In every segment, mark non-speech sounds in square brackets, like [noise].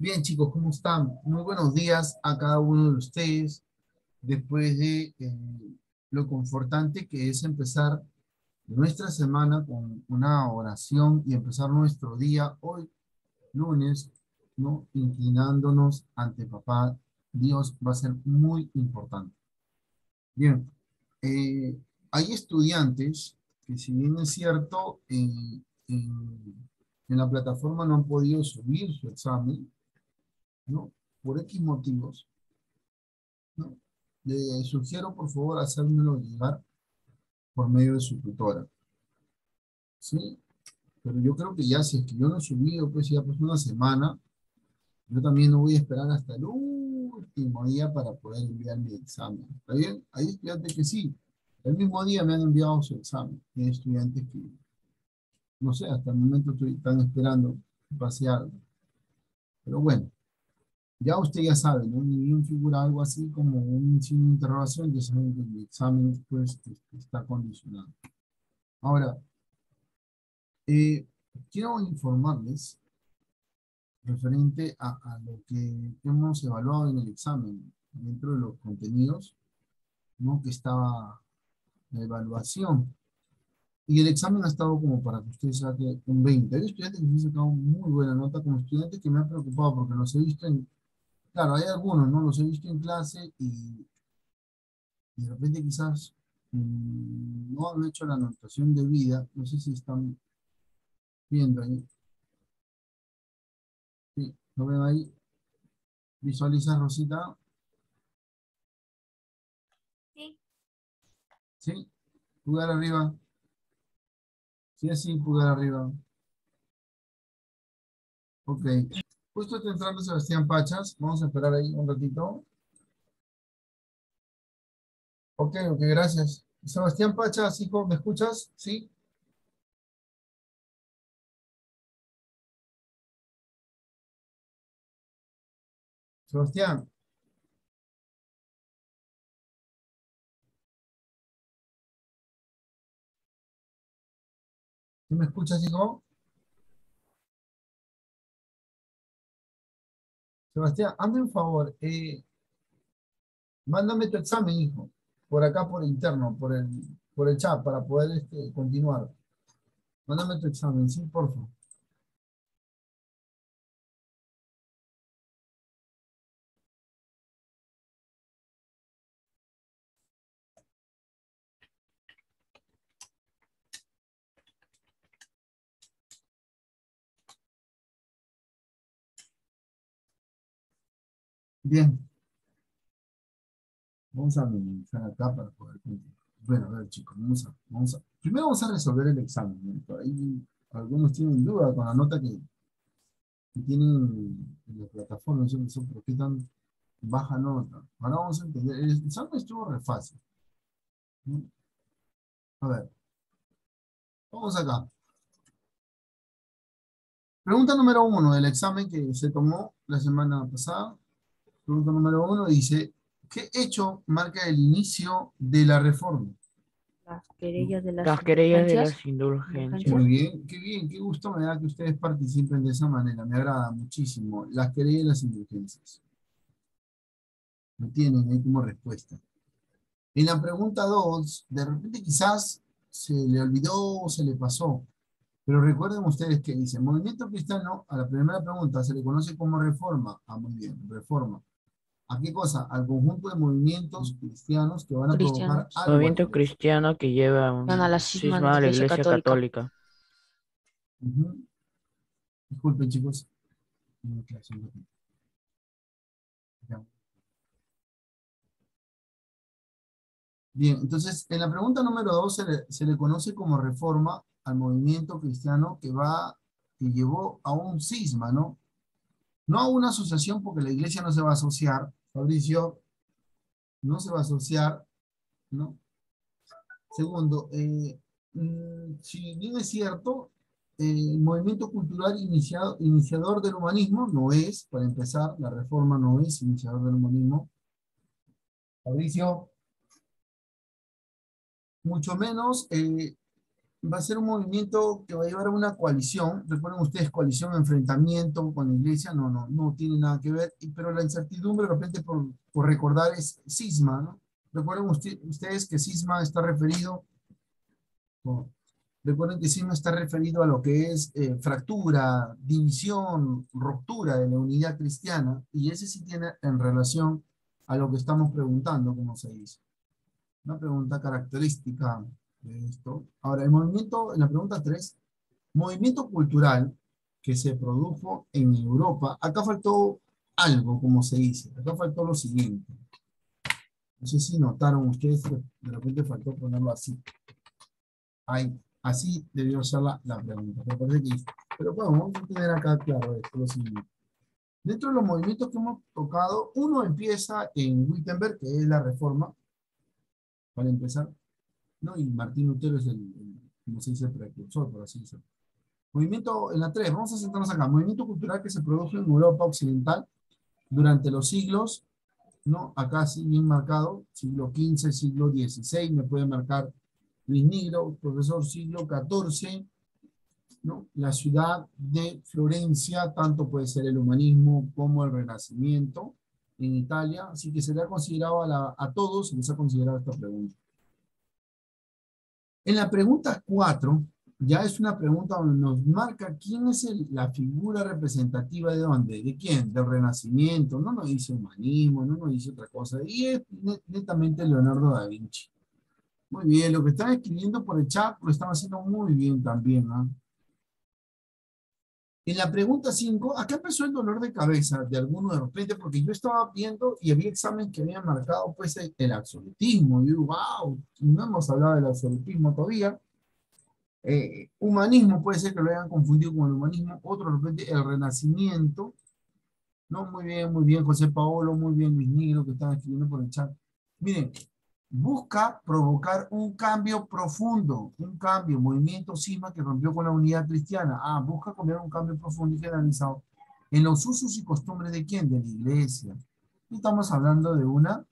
Bien, chicos, ¿cómo están? Muy buenos días a cada uno de ustedes después de eh, lo confortante que es empezar nuestra semana con una oración y empezar nuestro día hoy, lunes, ¿no? Inclinándonos ante papá. Dios va a ser muy importante. Bien, eh, hay estudiantes que si bien es cierto, en, la plataforma no han podido subir su examen, ¿no? Por X motivos, ¿no? Le sugiero, por favor, hacérmelo llegar por medio de su tutora. ¿Sí? Pero yo creo que ya, si es que yo no he subido, pues ya pues una semana, yo también no voy a esperar hasta el último día para poder enviar mi examen. ¿Está bien? Hay estudiantes que sí. El mismo día me han enviado su examen. Hay estudiantes que, no sé, hasta el momento están esperando que pase algo. Pero bueno, ya usted ya sabe, ¿no? Ni bien figura algo así como un signo de interrogación, ya saben que el examen pues, está condicionado. Ahora, eh, quiero informarles referente a, lo que hemos evaluado en el examen, dentro de los contenidos, ¿no? Que estaba la evaluación. Y el examen ha estado como para que ustedes saquen un 20. Hay estudiantes que me han sacado muy buena nota, como estudiantes que me han preocupado porque los he visto en Claro, hay algunos, ¿no? Los he visto en clase y, de repente quizás mm, no han hecho la anotación de vida. No sé si están viendo ahí. Sí, ¿lo ven ahí? ¿Visualiza, Rosita? Sí. ¿Sí? Pulgar arriba. Sí, así, pulgar arriba. Ok. Justo está entrando Sebastián Pachas. Vamos a esperar ahí un ratito. Ok, ok, gracias. Sebastián Pachas, hijo, ¿me escuchas? ¿Sí? Sebastián. ¿Sí me escuchas, hijo? Sebastián, hazme un favor. Eh, mándame tu examen, hijo. Por acá, por interno, por el, por el chat, para poder este, continuar. Mándame tu examen, sí, por favor. Bien. Vamos a minimizar acá para poder continuar. Bueno, a ver chicos, vamos a, vamos a, primero vamos a resolver el examen. Por ahí algunos tienen duda con la nota que, tienen en la plataforma, no sé por qué tan baja nota. Ahora vamos a entender, el examen estuvo re fácil. A ver, vamos acá. Pregunta número uno del examen que se tomó la semana pasada. Pregunta número uno dice, ¿qué hecho marca el inicio de la reforma? Las querellas de las, las, querellas de las indulgencias. Muy bien, qué bien, qué gusto me da que ustedes participen de esa manera, me agrada muchísimo. Las querellas de las indulgencias. Lo tienen ahí como respuesta. En la pregunta dos, de repente quizás se le olvidó o se le pasó, pero recuerden ustedes que dice, movimiento cristiano, a la primera pregunta se le conoce como reforma. Ah, muy bien, reforma. ¿A qué cosa? Al conjunto de movimientos cristianos que van a provocar algo. Movimiento cristiano que lleva un a la cisma, de la Iglesia, Católica. Disculpen, chicos. Bien, entonces, en la pregunta número dos se le, se le conoce como reforma al movimiento cristiano que va, que llevó a un cisma, ¿no? No a una asociación porque la iglesia no se va a asociar, Fabricio, no se va a asociar, ¿no? Segundo, eh, mm, si bien es cierto, el movimiento cultural iniciado, iniciador del humanismo no es, para empezar, la reforma no es iniciador del humanismo. Fabricio, mucho menos, eh, va a ser un movimiento que va a llevar a una coalición. Recuerden ustedes, coalición, enfrentamiento con la iglesia, no, no, no tiene nada que ver, pero la incertidumbre de repente por, por recordar es cisma, ¿no? Recuerden ustedes que cisma está referido, recuerden que cisma está referido a lo que es eh, fractura, división, ruptura de la unidad cristiana, y ese sí tiene en relación a lo que estamos preguntando, como se dice. Una pregunta característica de esto. Ahora, el movimiento, en la pregunta 3, movimiento cultural que se produjo en Europa, acá faltó algo, como se dice, acá faltó lo siguiente. No sé si notaron ustedes, de repente faltó ponerlo así. Ahí, así debió ser la, la pregunta. Pero bueno, vamos a tener acá claro esto, lo siguiente. Dentro de los movimientos que hemos tocado, uno empieza en Wittenberg, que es la reforma, para empezar, ¿no? Y Martín Lutero es el, como se dice, el precursor, por así decirlo. Movimiento, en la 3, vamos a sentarnos acá, movimiento cultural que se produjo en Europa Occidental durante los siglos, ¿no? Acá sí bien marcado, siglo XV, siglo XVI, me puede marcar Luis Nigro, profesor siglo XIV, ¿no? La ciudad de Florencia, tanto puede ser el humanismo como el renacimiento en Italia, así que se le ha considerado a, a todos, se les ha considerado esta pregunta. En la pregunta 4, ya es una pregunta donde nos marca quién es la figura representativa de dónde, de quién, del Renacimiento, no nos dice humanismo, no nos dice otra cosa, y es netamente Leonardo da Vinci. Muy bien, lo que están escribiendo por el chat lo están haciendo muy bien también. ¿ah? En la pregunta 5, acá empezó el dolor de cabeza de alguno de repente, porque yo estaba viendo y había examen que habían marcado pues el, absolutismo. Y yo, wow, no hemos hablado del absolutismo todavía. Eh, humanismo puede ser que lo hayan confundido con el humanismo. Otro de repente el renacimiento. No, muy bien, muy bien, José Paolo, muy bien, mis niños que están escribiendo por el chat. Miren, busca provocar un cambio profundo, un cambio, movimiento cisma que rompió con la unidad cristiana. Ah, busca cambiar un cambio profundo y generalizado en los usos y costumbres de quién? De la iglesia. Estamos hablando de una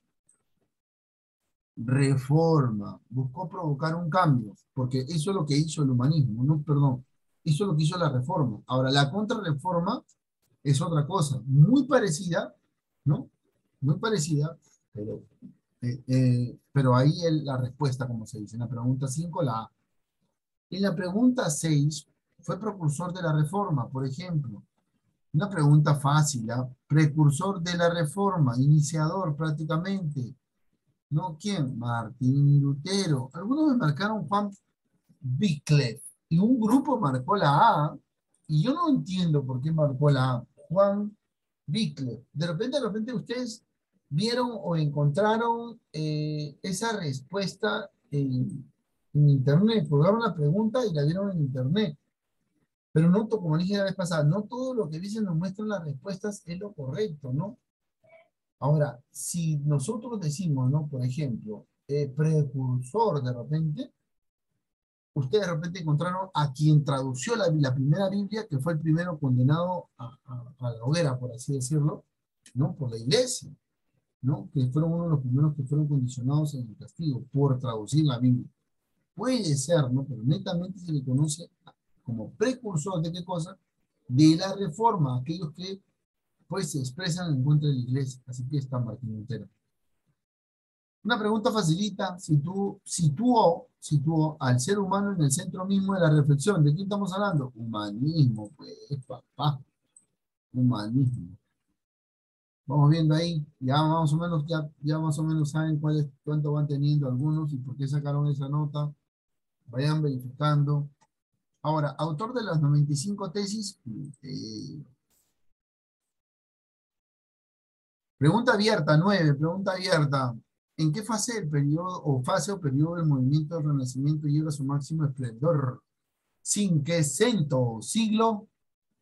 reforma. Buscó provocar un cambio, porque eso es lo que hizo el humanismo, no, perdón, eso es lo que hizo la reforma. Ahora, la contrarreforma es otra cosa, muy parecida, ¿no? Muy parecida, pero eh, eh, pero ahí la respuesta, como se dice, en la pregunta 5, la A. En la pregunta 6, fue precursor de la reforma, por ejemplo. Una pregunta fácil, ¿ah? precursor de la reforma, iniciador prácticamente. ¿No? ¿Quién? Martín Lutero. Algunos me marcaron Juan Wycliffe y un grupo marcó la A y yo no entiendo por qué marcó la A. Juan Wycliffe. De repente, de repente ustedes vieron o encontraron eh, esa respuesta en, Internet, colgaron la pregunta y la vieron en Internet. Pero no, como dije la vez pasada, no todo lo que dicen nos muestran las respuestas es lo correcto, ¿no? Ahora, si nosotros decimos, ¿no? Por ejemplo, eh, precursor de repente, ustedes de repente encontraron a quien tradució la, la primera Biblia, que fue el primero condenado a, a la hoguera, por así decirlo, ¿no? Por la iglesia que fueron uno de los primeros que fueron condicionados en el castigo por traducir la Biblia. Puede ser, ¿no? pero netamente se le conoce como precursor de qué cosa? De la reforma, aquellos que pues se expresan en contra de la iglesia. Así que está Martín Lutero. Una pregunta facilita, situó, situó, situó al ser humano en el centro mismo de la reflexión. ¿De qué estamos hablando? Humanismo, pues, papá. Humanismo. Vamos viendo ahí, ya más o menos, ya, ya más o menos saben cuál cuánto van teniendo algunos y por qué sacaron esa nota. Vayan verificando. Ahora, autor de las 95 tesis. Eh, pregunta abierta, 9, pregunta abierta. ¿En qué fase del periodo, o fase o periodo del movimiento del Renacimiento llega a su máximo esplendor? Sin que cento, siglo,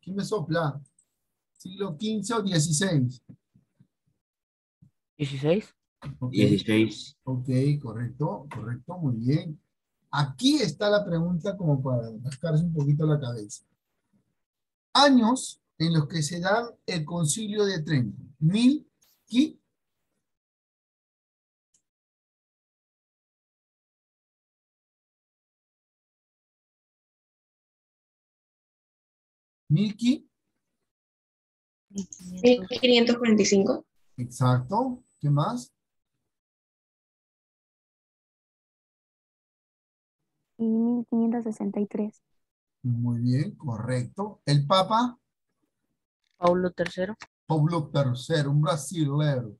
¿quién me sopla? ¿Siglo XV o XVI? 16. Okay. Ok, correcto, correcto, muy bien. Aquí está la pregunta como para rascarse un poquito la cabeza. Años en los que se da el concilio de Trento. Mil, ¿qué? Milky. 1545. Exacto. ¿Qué más? Y 1563. Muy bien, correcto. El Papa, Paulo III. Pablo III, un brasilero.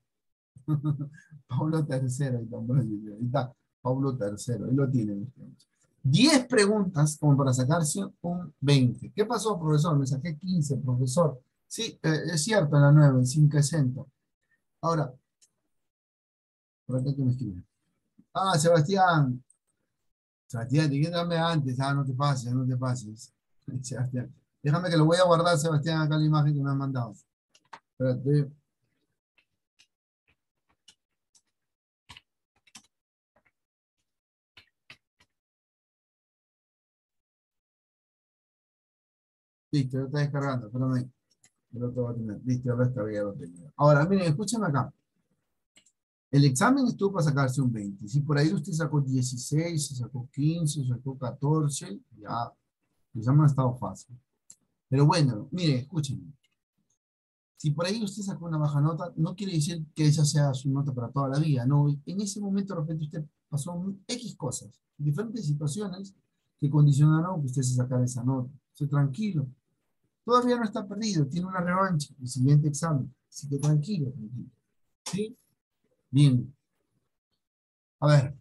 [laughs] Pablo III, ahí está. Ahí está, Pablo III, ahí lo tienen ustedes. 10 preguntas como para sacarse un 20. ¿Qué pasó, profesor? Me saqué 15, profesor. Sí, eh, es cierto, en la 9, 5 acento. Ahora, por acá que me escriben. Ah, Sebastián. Sebastián, te antes. Ah, no te pases, no te pases. [laughs] Sebastián. Déjame que lo voy a guardar, Sebastián, acá la imagen que me han mandado. Espérate. Listo, ya está descargando, espérame. A tener. Listo, lo ya lo tengo. Ahora, miren, escúchenme acá. El examen estuvo para sacarse un 20. Si por ahí usted sacó 16, se sacó 15, sacó 14, ya, el examen ha estado fácil. Pero bueno, mire, escúchenme. Si por ahí usted sacó una baja nota, no quiere decir que esa sea su nota para toda la vida, no. En ese momento de repente usted pasó X cosas, diferentes situaciones que condicionaron que usted se sacara esa nota. Esté tranquilo. Todavía no está perdido, tiene una revancha, el siguiente examen. Así que tranquilo, tranquilo. ¿Sí? Bien. A ver.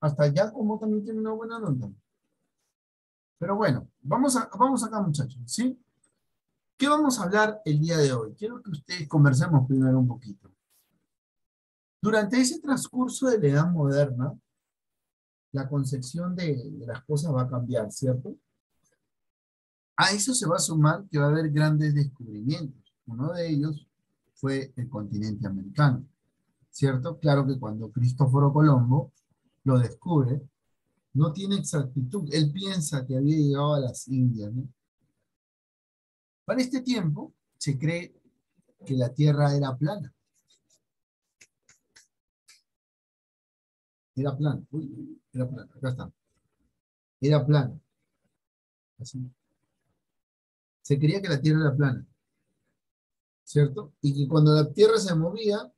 Hasta allá como también tiene una buena nota. Pero bueno, vamos, a, vamos acá muchachos, ¿sí? ¿Qué vamos a hablar el día de hoy? Quiero que ustedes conversemos primero un poquito. Durante ese transcurso de la edad moderna, la concepción de, las cosas va a cambiar, ¿cierto? A eso se va a sumar que va a haber grandes descubrimientos. Uno de ellos fue el continente americano, ¿cierto? Claro que cuando Cristóforo Colombo lo descubre, no tiene exactitud. Él piensa que había llegado a las Indias, ¿no? Para este tiempo, se cree que la Tierra era plana. Era plana. Uy, era plana. Acá está. Era plana. Así. Se creía que la Tierra era plana. ¿Cierto? Y que cuando la Tierra se movía,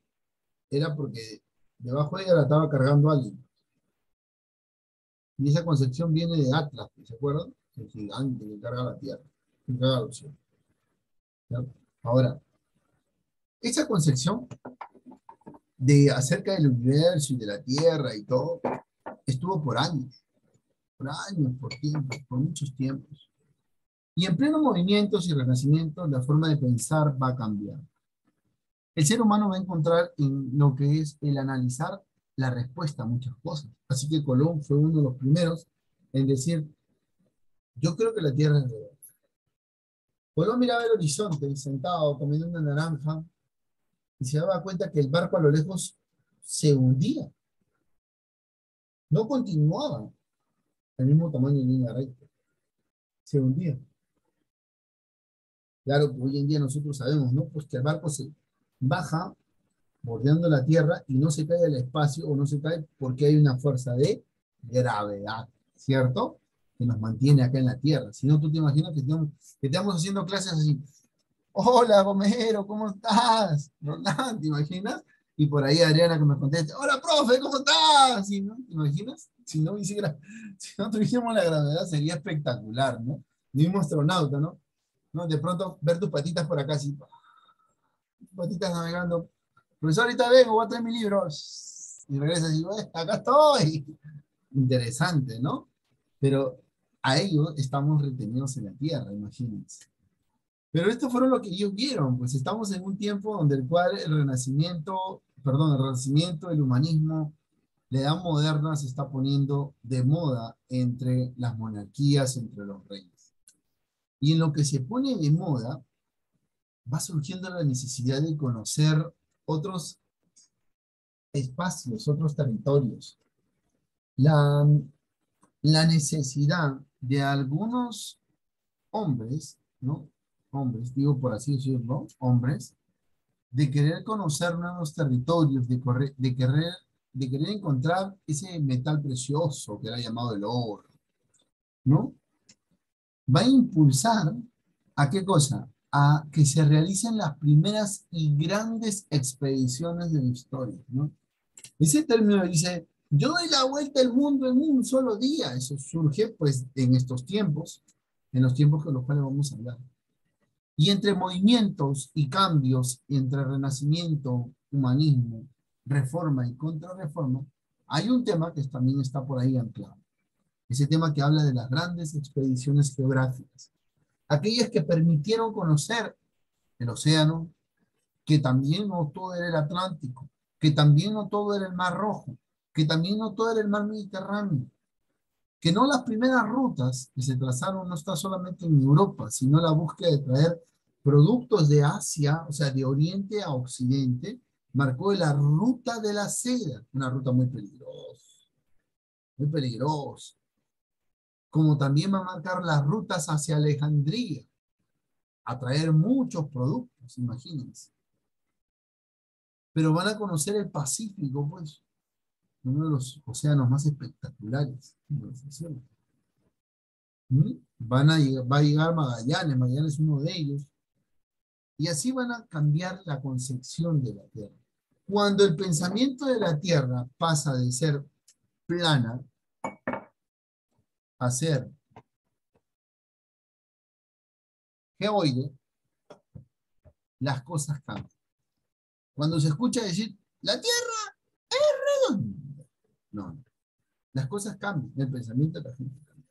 era porque debajo de ella la estaba cargando alguien. Y esa concepción viene de Atlas, ¿se acuerdan? El gigante que carga la Tierra, que carga. Ahora, esa concepción de acerca del universo y de la Tierra y todo, estuvo por años, por años, por tiempos, por muchos tiempos. Y en pleno movimientos y renacimiento, la forma de pensar va a cambiar. El ser humano va a encontrar en lo que es el analizar la respuesta a muchas cosas. Así que Colón fue uno de los primeros en decir, yo creo que la Tierra es redonda. Colón miraba el horizonte, sentado, comiendo una naranja, y se daba cuenta que el barco a lo lejos se hundía. No continuaba el mismo tamaño en línea recta. Se hundía. Claro que hoy en día nosotros sabemos, ¿no? Pues que el barco se baja bordeando la Tierra y no se cae al espacio o no se cae porque hay una fuerza de gravedad, ¿cierto? Que nos mantiene acá en la Tierra. Si no, tú te imaginas que estamos, que estamos haciendo clases así. Hola, Gomero, ¿cómo estás? Roland, ¿te imaginas? Y por ahí Adriana que me conteste, hola, profe, ¿cómo estás? ¿Sí, no? ¿Te imaginas? Si no, hiciera, [laughs] la gravedad sería espectacular, ¿no? Mismo astronauta, ¿no? ¿no? De pronto ver tus patitas por acá, así, patitas navegando. Profesor, ahorita vengo, voy a traer mi libro. Y regresa y digo, acá estoy. Interesante, ¿no? Pero a ellos estamos retenidos en la tierra, imagínense. Pero esto fueron lo que ellos vieron, pues estamos en un tiempo donde el cual el renacimiento, perdón, el renacimiento, el humanismo, la edad moderna se está poniendo de moda entre las monarquías, entre los reyes. Y en lo que se pone de moda, va surgiendo la necesidad de conocer otros espacios, otros territorios. La, la necesidad de algunos hombres, ¿no? Hombres, digo por así decirlo, hombres, de querer conocer nuevos territorios, de, querer, de querer encontrar ese metal precioso que era llamado el oro, ¿no? Va a impulsar a qué cosa? A que se realicen las primeras y grandes expediciones de la historia, ¿no? Ese término dice, yo doy la vuelta al mundo en un solo día. Eso surge pues en estos tiempos, en los tiempos con los cuales vamos a hablar. Y entre movimientos y cambios, entre renacimiento, humanismo, reforma y contrarreforma, hay un tema que también está por ahí anclado. Ese tema que habla de las grandes expediciones geográficas. Aquellas que permitieron conocer el océano, que también no todo era el Atlántico, que también no todo era el Mar Rojo, que también no todo era el Mar Mediterráneo, que no las primeras rutas que se trazaron no está solamente en Europa, sino la búsqueda de traer productos de Asia, o sea, de Oriente a Occidente, marcó la ruta de la seda, una ruta muy peligrosa, muy peligrosa. Como también va a marcar las rutas hacia Alejandría, a traer muchos productos, imagínense. Pero van a conocer el Pacífico, pues, uno de los océanos más espectaculares. ¿Mm? Van a va a llegar Magallanes, Magallanes es uno de ellos, y así van a cambiar la concepción de la Tierra. Cuando el pensamiento de la Tierra pasa de ser plana a ser geoide, las cosas cambian. Cuando se escucha decir, la Tierra es redonda. No, las cosas cambian, el pensamiento de la gente cambia.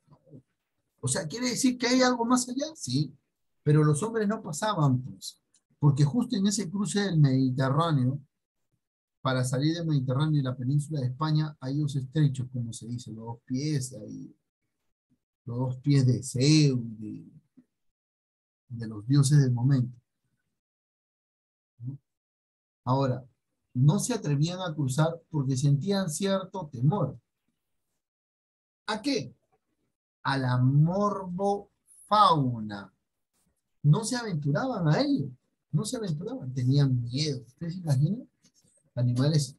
O sea, ¿quiere decir que hay algo más allá? Sí, pero los hombres no pasaban pues, porque justo en ese cruce del Mediterráneo, para salir del Mediterráneo y la península de España, hay dos estrechos, como se dice, los dos pies, ahí, los dos pies de Zeus, de, de los dioses del momento. Ahora, no se atrevían a cruzar porque sentían cierto temor. ¿A qué? A la morbofauna. No se aventuraban a ello. No se aventuraban, tenían miedo. ¿Ustedes se imaginan? Animales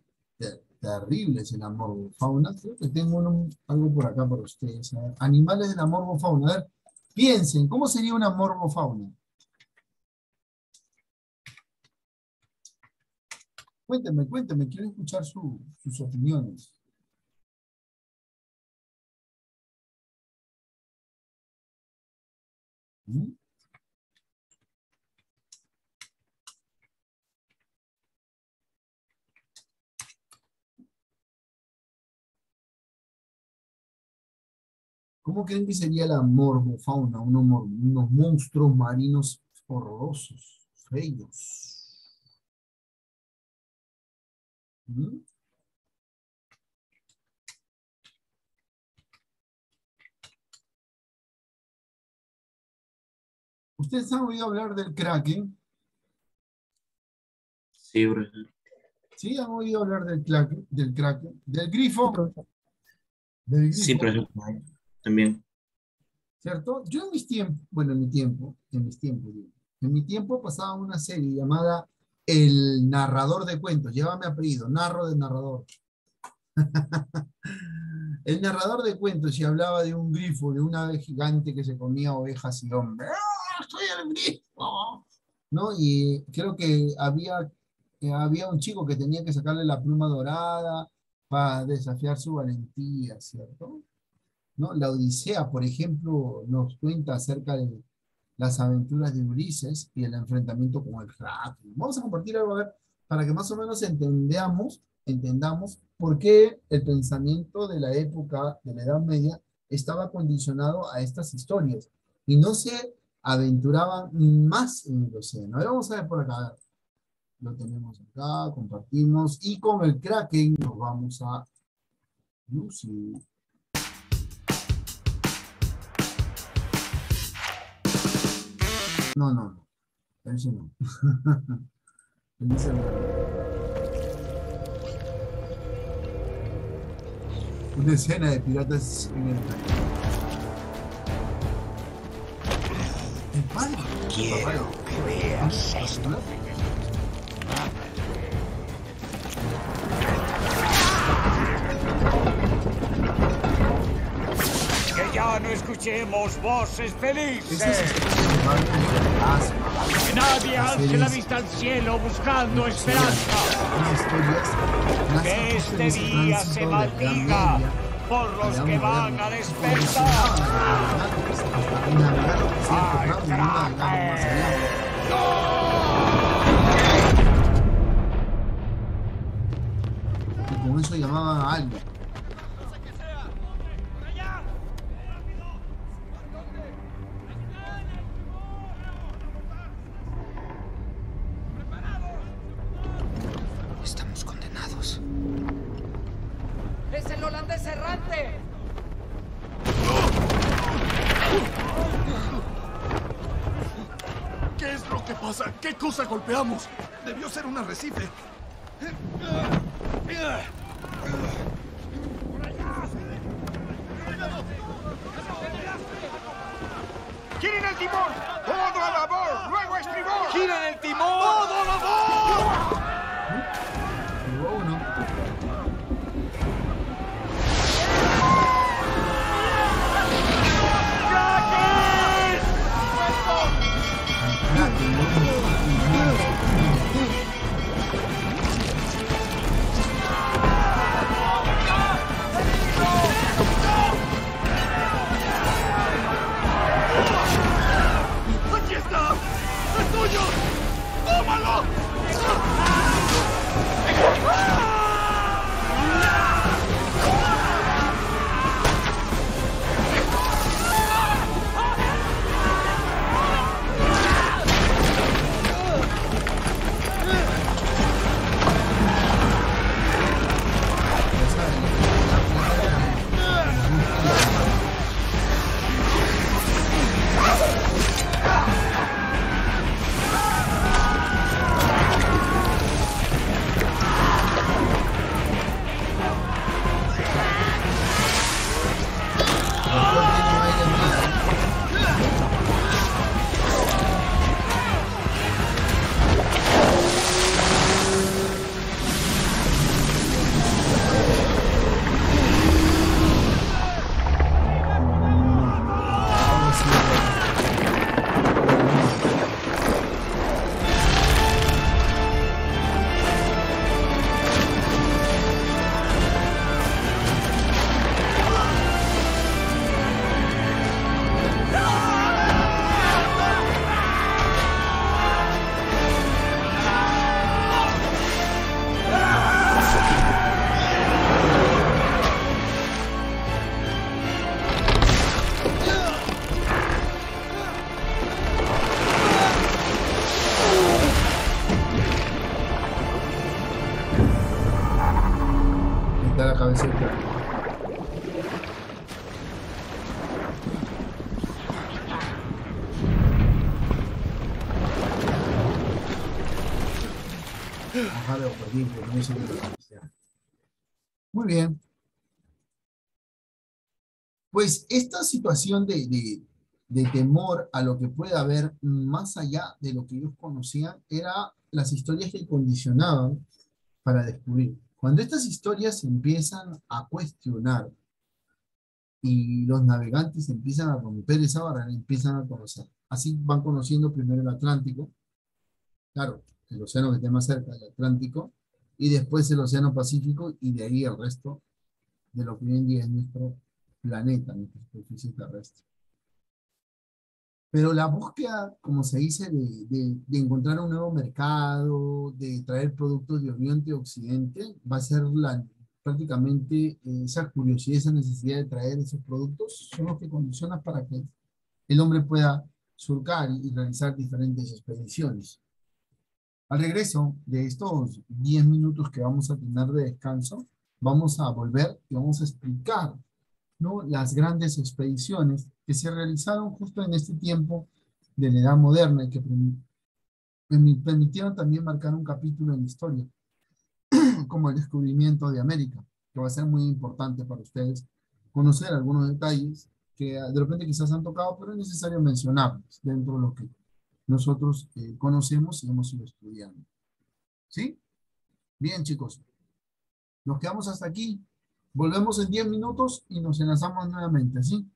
terribles en la morbofauna. Creo que tengo algo por acá para ustedes. Animales de la morbofauna. A ver, piensen, ¿cómo sería una morbofauna? Cuénteme, cuénteme, quiero escuchar sus opiniones. ¿Mm? ¿Cómo creen que sería la morbofauna? Unos monstruos marinos horrorosos, feos. ¿Mm? ¿Ustedes han oído hablar del kraken? Sí, profesor. ¿Sí han oído hablar del kraken? Del, kraken? ¿Del grifo? ¿Del grifo? Sí, profesor. También. ¿Cierto? Yo en mis tiempos, bueno, en mi tiempo, en mis tiempos, en mi tiempo pasaba una serie llamada el narrador de cuentos, llévame apellido, narro de narrador. [laughs] el narrador de cuentos y hablaba de un grifo, de una ave gigante que se comía ovejas y hombres. ¡Ah, ¡Soy el grifo! ¿No? Y creo que había, eh, había un chico que tenía que sacarle la pluma dorada para desafiar su valentía, ¿cierto? ¿No? La Odisea, por ejemplo, nos cuenta acerca de las aventuras de Ulises y el enfrentamiento con el Kraken. Vamos a compartir algo a ver, para que más o menos entendamos, entendamos por qué el pensamiento de la época de la Edad Media estaba condicionado a estas historias y no se aventuraban más en el océano. Ahora vamos a ver por acá. Lo tenemos acá, compartimos y con el Kraken nos vamos a Lucy. No, no, no. Eso [laughs] no. Una escena de piratas en el El padre. Quiero que veas esto. Que ya no escuchemos voces felices. Que nadie alce la vista al cielo buscando esperanza. Que este día se maldiga por los que van a despertar. Y con eso llamaban a alguien. Estamos condenados. ¡Es el holandés errante! ¿Qué es lo que pasa? ¿Qué cosa golpeamos? Debió ser un arrecife. Muy bien. Pues esta situación de, temor a lo que puede haber más allá de lo que ellos conocían era las historias que condicionaban para descubrir. Cuando estas historias empiezan a cuestionar y los navegantes empiezan a romper esa barrera, empiezan a conocer. Así van conociendo primero el Atlántico, claro, el océano que está más cerca del Atlántico, y después el Océano Pacífico, y de ahí el resto de lo que hoy en día es nuestro planeta, nuestra superficie terrestre. Pero la búsqueda, como se dice, de, de, de, encontrar un nuevo mercado, de traer productos de Oriente a Occidente, va a ser la, prácticamente esa curiosidad, esa necesidad de traer esos productos, son los que condicionan para que el hombre pueda surcar y realizar diferentes expediciones. Al regreso de estos 10 minutos que vamos a tener de descanso, vamos a volver y vamos a explicar ¿no? las grandes expediciones que se realizaron justo en este tiempo de la edad moderna y que permitieron también marcar un capítulo en la historia, [clears throat] como el descubrimiento de América, que va a ser muy importante para ustedes conocer algunos detalles que de repente quizás han tocado, pero es necesario mencionarlos dentro de lo que nosotros eh, conocemos y hemos ido estudiando. ¿Sí? Bien, chicos. Nos quedamos hasta aquí. Volvemos en 10 minutos y nos enlazamos nuevamente, ¿sí?